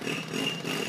Mm-hmm.